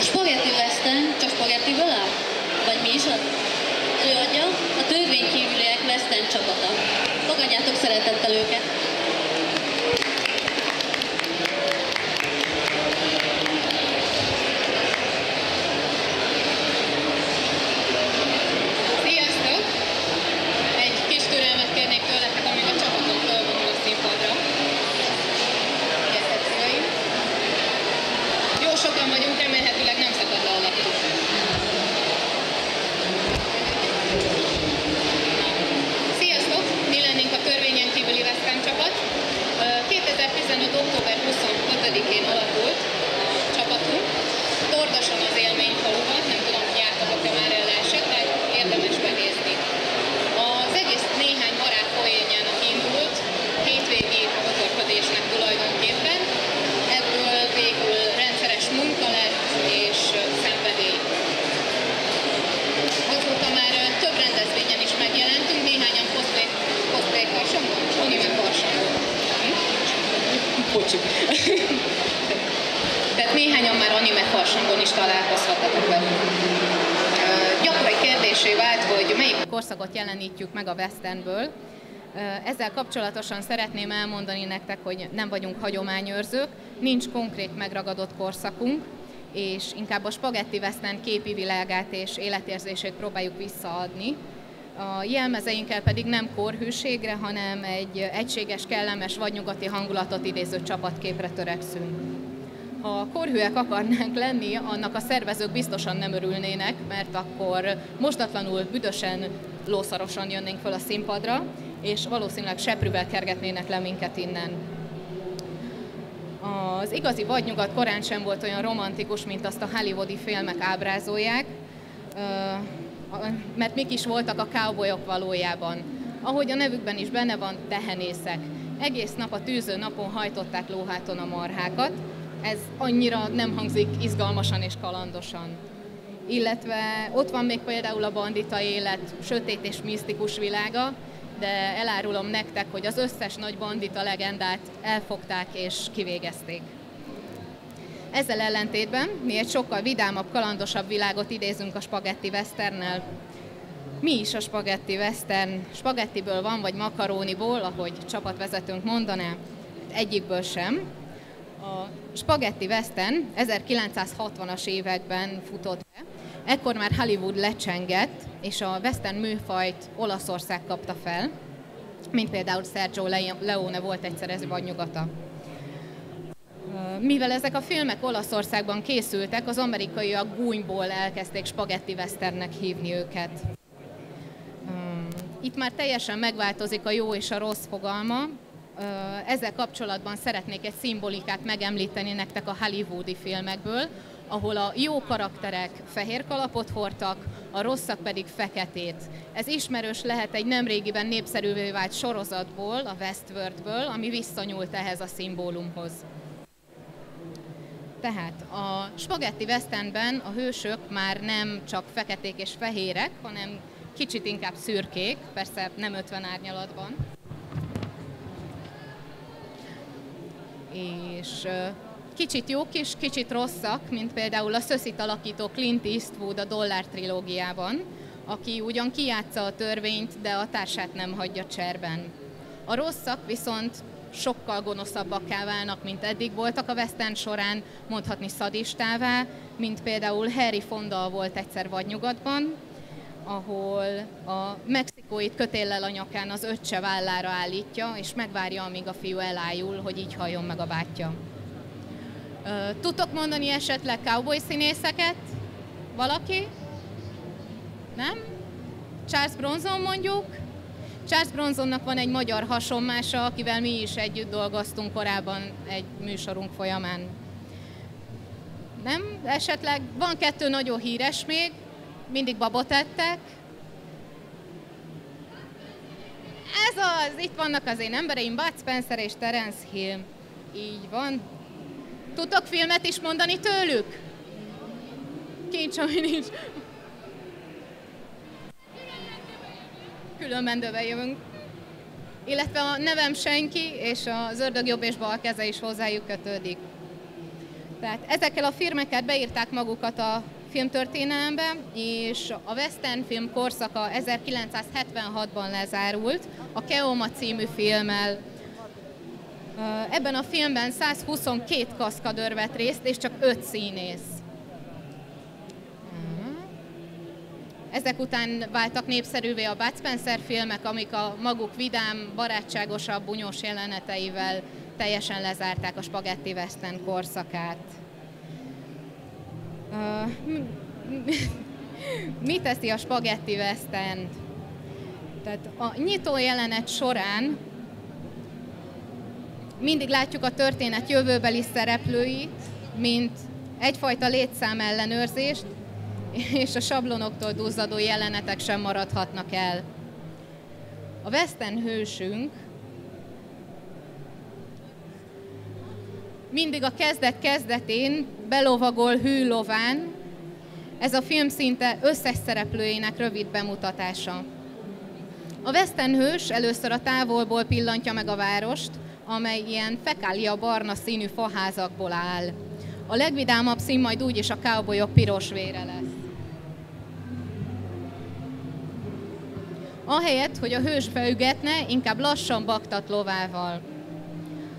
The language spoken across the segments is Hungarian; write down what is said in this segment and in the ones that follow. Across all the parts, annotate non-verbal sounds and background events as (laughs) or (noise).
Spagetti Western csak spagettiből áll? Vagy mi is az? Előadja a törvénykívüliek Western csapata. Fogadjátok szeretettel őket! Sziasztok! Egy kis türelmet kérnék tőletek, amíg a csapatom fölvonul a színpadra. Recepcióim. Sokan vagyunk, remélhetőleg nem szakad le a laptop. Sziasztok! Mi lennénk a törvényen kívüli Western csapat. Ö, 2015. október 25-én alakult a csapatunk. Tordosan az élményfaluban, korszakot jelenítjük meg a Westernből. Ö, Ezzel kapcsolatosan szeretném elmondani nektek, hogy nem vagyunk hagyományőrzők, nincs konkrét megragadott korszakunk, és inkább a spagetti western képi világát és életérzését próbáljuk visszaadni. A jelmezeinkkel pedig nem korhűségre, hanem egy egységes, kellemes, vadnyugati hangulatot idéző csapatképre törekszünk. Ha korhűek akarnánk lenni, annak a szervezők biztosan nem örülnének, mert akkor mostatlanul, büdösen, lószarosan jönnénk föl a színpadra, és valószínűleg seprűvel kergetnének le minket innen. Az igazi vadnyugat korán sem volt olyan romantikus, mint azt a hollywoodi filmek ábrázolják, mert mik is voltak a cowboyok valójában. Ahogy a nevükben is benne van, tehenészek. Egész nap a tűző napon hajtották lóháton a marhákat. Ez annyira nem hangzik izgalmasan és kalandosan. Illetve ott van még például a bandita élet, sötét és misztikus világa, de elárulom nektek, hogy az összes nagy bandita legendát elfogták és kivégezték. Ezzel ellentétben mi egy sokkal vidámabb, kalandosabb világot idézünk a spagetti westernnel. Mi is a spagetti western? Spagettiből van, vagy makaróniból, ahogy csapatvezetőnk mondaná? Egyikből sem. A spagetti western 1960-as években futott be. Ekkor már Hollywood lecsengett, és a western műfajt Olaszország kapta fel, mint például Sergio Leone volt egyszer ez vadnyugata. Mivel ezek a filmek Olaszországban készültek, az amerikaiak gúnyból elkezdték spagetti westernnek hívni őket. Itt már teljesen megváltozik a jó és a rossz fogalma. Ezzel kapcsolatban szeretnék egy szimbolikát megemlíteni nektek a hollywoodi filmekből, ahol a jó karakterek fehér kalapot hordtak, a rosszak pedig feketét. Ez ismerős lehet egy nemrégiben népszerűvé vált sorozatból, a Westworldből, ami visszanyúlt ehhez a szimbólumhoz. Tehát a spagetti westernben a hősök már nem csak feketék és fehérek, hanem kicsit inkább szürkék, persze nem 50 árnyalatban. És kicsit jók is, kicsit rosszak, mint például a szöszit alakító Clint Eastwood a Dollár trilógiában, aki ugyan kijátsza a törvényt, de a társát nem hagyja cserben. A rosszak viszont sokkal gonoszabbakká válnak, mint eddig voltak a western során, mondhatni szadistává, mint például Harry Fonda volt egyszer vadnyugatban, ahol a mexikóit kötéllel a nyakán az öccse vállára állítja, és megvárja, amíg a fiú elájul, hogy így halljon meg a bátyja. Tudtok mondani esetleg cowboy színészeket? Valaki? Nem? Charles Bronson mondjuk? Charles Bronsonnak van egy magyar hasonmása, akivel mi is együtt dolgoztunk korábban egy műsorunk folyamán. Nem? Esetleg van kettő nagyon híres még, mindig babot ettek. Ez az, itt vannak az én embereim, Bud Spencer és Terence Hill. Így van. Tudtok filmet is mondani tőlük? Kincs, ami nincs. Különbendőben jövünk. Illetve a nevem senki, és az ördög jobb és bal keze is hozzájuk kötődik. Tehát ezekkel a filmekkel beírták magukat a filmtörténelembe, és a western film korszaka 1976-ban lezárult, a Keoma című filmmel. Ebben a filmben 122 kaszkadőr vett részt, és csak 5 színész. Ezek után váltak népszerűvé a Bud Spencer filmek, amik a maguk vidám, barátságosabb, bunyós jeleneteivel teljesen lezárták a spagetti western korszakát. Uh, mi teszi a spagetti western Tehát a nyitó jelenet során mindig látjuk a történet jövőbeli szereplőit, mint egyfajta létszám ellenőrzést, és a sablonoktól duzzadó jelenetek sem maradhatnak el. A Western hősünk mindig a kezdet kezdetén belovagol hű lován, ez a film szinte összes szereplőjének rövid bemutatása. A Western hős először a távolból pillantja meg a várost, amely ilyen fekália barna színű faházakból áll. A legvidámabb szín majd úgyis a cowboyok piros vére lesz. Ahelyett, hogy a hős beügetne, inkább lassan baktat lovával.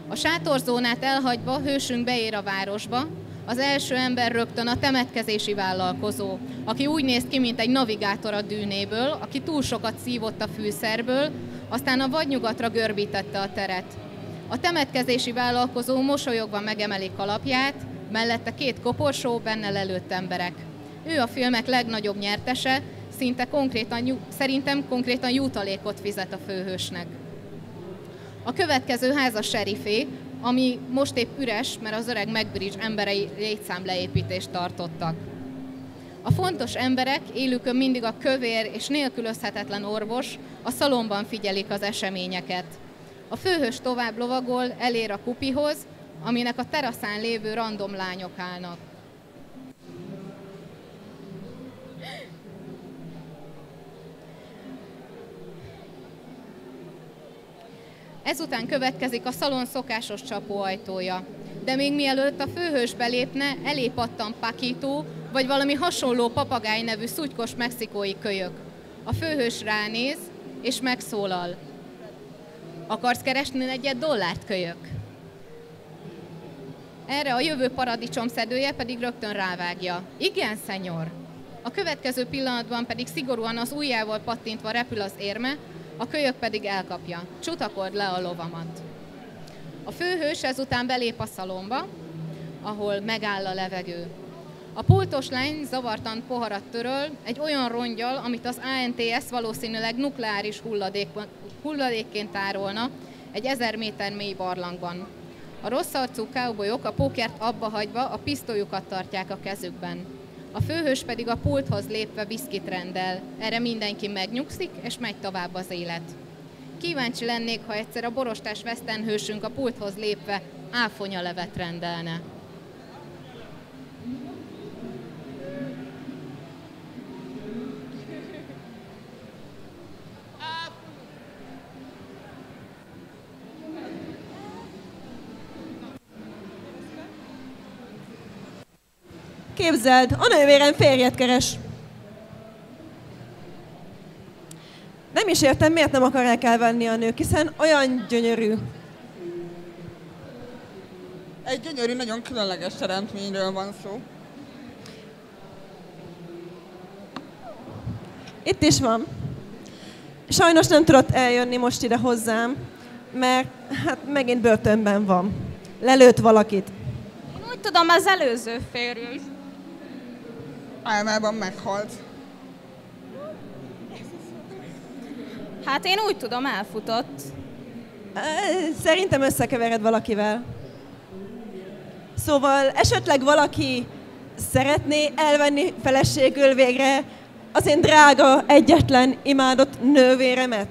A sátorzónát elhagyva hősünk beér a városba, az első ember rögtön a temetkezési vállalkozó, aki úgy néz ki, mint egy navigátor a dűnéből, aki túl sokat szívott a fűszerből, aztán a vadnyugatra görbítette a teret. A temetkezési vállalkozó mosolyogva megemelik kalapját, mellette két koporsó, benne lelőtt emberek. Ő a filmek legnagyobb nyertese, szinte konkrétan, szerintem konkrétan jutalékot fizet a főhősnek. A következő ház a serifé, ami most épp üres, mert az öreg McBridge emberei létszámleépítést tartottak. A fontos emberek élükön mindig a kövér és nélkülözhetetlen orvos a szalomban figyelik az eseményeket. A főhős tovább lovagol, elér a kupihoz, aminek a teraszán lévő random lányok állnak. Ezután következik a szalon szokásos csapóajtója. De még mielőtt a főhős belépne, elépattan Pakító, vagy valami hasonló papagáj nevű szutykos mexikói kölyök. A főhős ránéz, és megszólal. Akarsz keresni egyet dollárt, kölyök? Erre a jövő paradicsom szedője pedig rögtön rávágja. Igen, szenyor. A következő pillanatban pedig szigorúan az ujjával pattintva repül az érme, a kölyök pedig elkapja. Csutakord le a lovamat. A főhős ezután belép a szalomba, ahol megáll a levegő. A pultos lány zavartan poharat töröl egy olyan rongyal, amit az ANTS valószínűleg nukleáris hulladék, hulladékként tárolna egy ezer méter mély barlangban. A rossz arcú cowboyok a pókert abba hagyva a pisztolyukat tartják a kezükben. A főhős pedig a pulthoz lépve viszkit rendel. Erre mindenki megnyugszik, és megy tovább az élet. Kíváncsi lennék, ha egyszer a borostás vesztenhősünk a pulthoz lépve áfonya levet rendelne. Képzeld, a nővérem férjet keres. Nem is értem, miért nem akarják elvenni a nők, hiszen olyan gyönyörű. Egy gyönyörű, nagyon különleges teremtményről van szó. Itt is van. Sajnos nem tudott eljönni most ide hozzám, mert hát megint börtönben van. Lelőtt valakit. Én úgy tudom, az előző férjű is. Álmában meghalt. Hát én úgy tudom, elfutott. Szerintem összekevered valakivel. Szóval esetleg valaki szeretné elvenni feleségül végre az én drága, egyetlen, imádott nővéremet?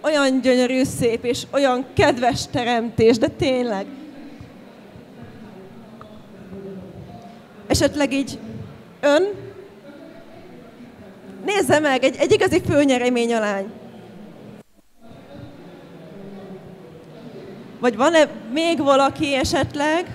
Olyan gyönyörű, szép és olyan kedves teremtés, de tényleg. Esetleg így ön Nézze meg, egy, egy igazi főnyeremény a lány. Vagy van-e még valaki esetleg?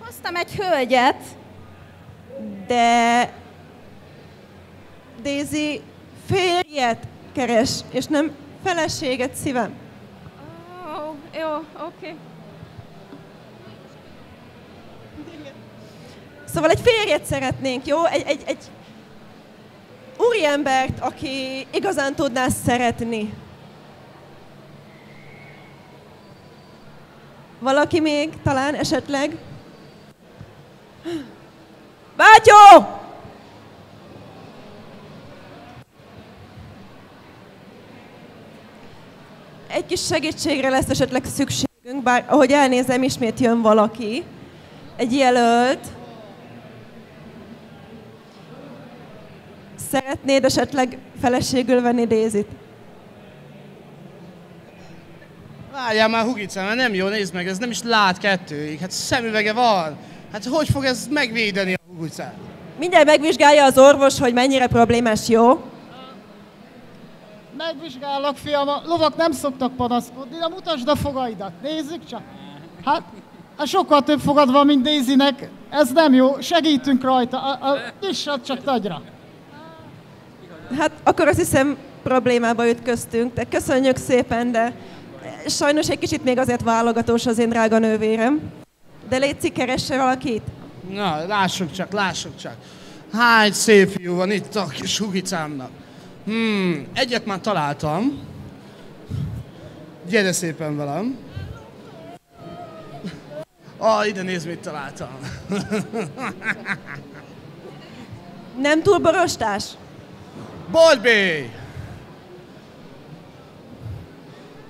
hoztam egy hölgyet, de Daisy férjet keres, és nem feleséget szívem. Ó, jó, oké. Szóval egy férjet szeretnénk, jó? Egy, egy, egy úriembert, aki igazán tudná szeretni. Valaki még talán esetleg? Bátyó! Egy kis segítségre lesz esetleg szükségünk, bár ahogy elnézem, ismét jön valaki. Egy jelölt. Szeretnéd esetleg feleségül venni Dézit? Várjál már, Hugica, mert nem jó, nézd meg, ez nem is lát kettőig. Hát szemüvege van. Hát hogy fog ez megvédeni a Hugicát? Mindjárt megvizsgálja az orvos, hogy mennyire problémás, jó? Megvizsgálok, fiam, a lovak nem szoktak panaszkodni, de mutasd a fogaidat, nézzük csak. Hát, hát sokkal több fogad van, mint Daisynek, ez nem jó, segítünk rajta, a, a nyissad csak nagyra. Hát akkor azt hiszem problémába ütköztünk, de köszönjük szépen, de sajnos egy kicsit még azért válogatós az én drága nővérem. De létszik, keresse valakit? Na, lássuk csak, lássuk csak. Hány szép fiú van itt a kis Hugicámnak. Hmm, egyet már találtam. Gyere szépen velem. (laughs) Ah, ide nézd, mit találtam. (laughs) Nem túl borostás? Bolbé!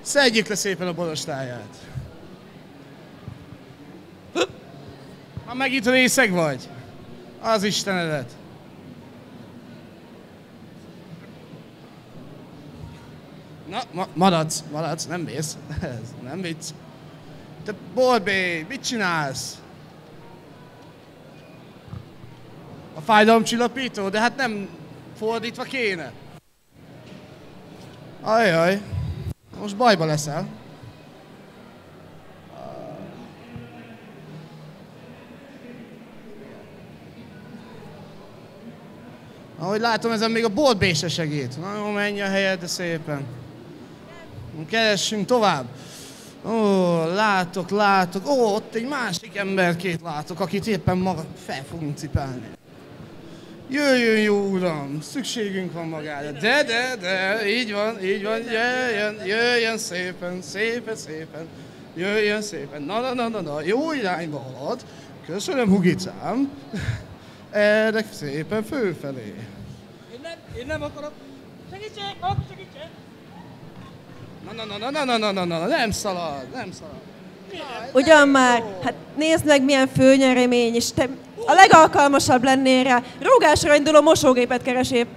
Szedjük le szépen a borostáját. Ha megint részeg vagy? Az Istenedet. Na, ma- maradsz, maradsz, nem mész. (laughs) Ez nem vicc. Te Bolbé, mit csinálsz? A fájdalomcsillapító? De hát nem fordítva kéne. Ajaj, most bajba leszel. Ahogy látom, ezen még a boltbé se segít. Na jó, menj a helyed, de szépen. Keressünk tovább. Ó, látok, látok. Ó, ott egy másik emberkét látok, akit éppen maga fel fogunk cipelni. Jöjjön, jó uram, szükségünk van magára. De, de, de, így van, így van, jöjjön, jöjjön szépen, szépen, szépen. Jöjjön szépen. Na, na, na, na, na, jó irányba halad. Köszönöm, Hugicám. Erre szépen fölfelé. Én nem, én nem akarok. Segítség, segítség! Na, na, na, na, na, na, na, na, nem szalad, nem szalad. Ugyan már, hát nézd meg milyen főnyeremény, és te a legalkalmasabb lennél rá. Rúgásra induló mosógépet keres épp.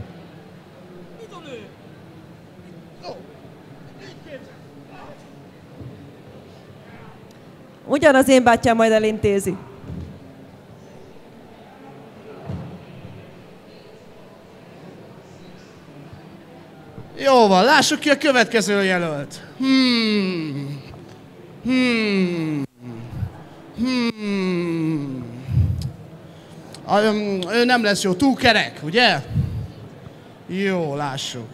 Ugyan az én bátyám majd elintézi. Jó van, lássuk ki a következő jelölt. Hmm. Hmm. Hmm. Ő nem lesz jó, túl kerek, ugye? Jó, lássuk.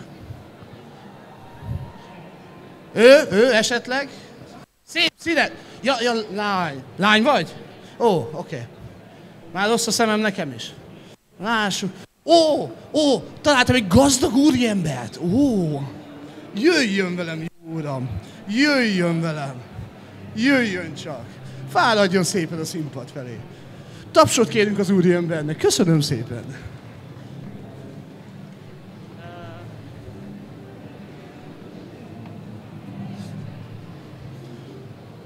Ő, ő esetleg? Szép színe. Ja, ja, lány. Lány vagy? Ó, oké. Okay. Már rossz a szemem nekem is. Lássuk. Ó, ó, találtam egy gazdag úriembert. Ó, jöjjön velem, jó uram. Jöjjön velem. Jöjjön csak. Fáradjon szépen a színpad felé. Tapsot kérünk az úriembernek. Köszönöm szépen.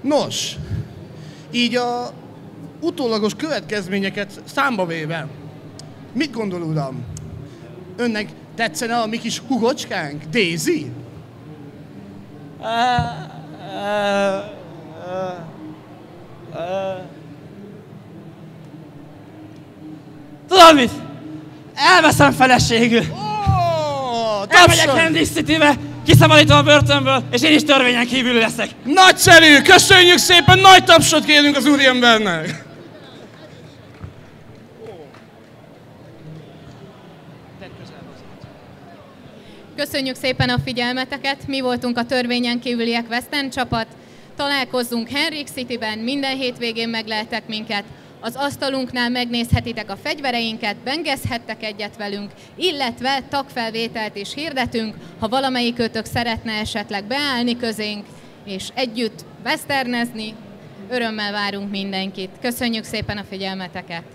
Nos, így a utólagos következményeket számba véve, mit gondol uram? Önnek tetszene a mi kis hugocskánk, Daisy? Tudod mit? Elveszem feleségül. Ó, Elmegyek! Candy City-be, kiszabadítom a börtönből, és én is törvényen kívül leszek. Nagyszerű! Köszönjük szépen! Nagy tapsot kérünk az úriembernek! Köszönjük szépen a figyelmeteket, mi voltunk a törvényen kívüliek Western csapat. Találkozzunk Henrik Cityben, minden hétvégén meglehetek minket. Az asztalunknál megnézhetitek a fegyvereinket, bengezhettek egyet velünk, illetve tagfelvételt is hirdetünk, ha valamelyikőtök szeretne esetleg beállni közénk, és együtt westernezni, örömmel várunk mindenkit. Köszönjük szépen a figyelmeteket!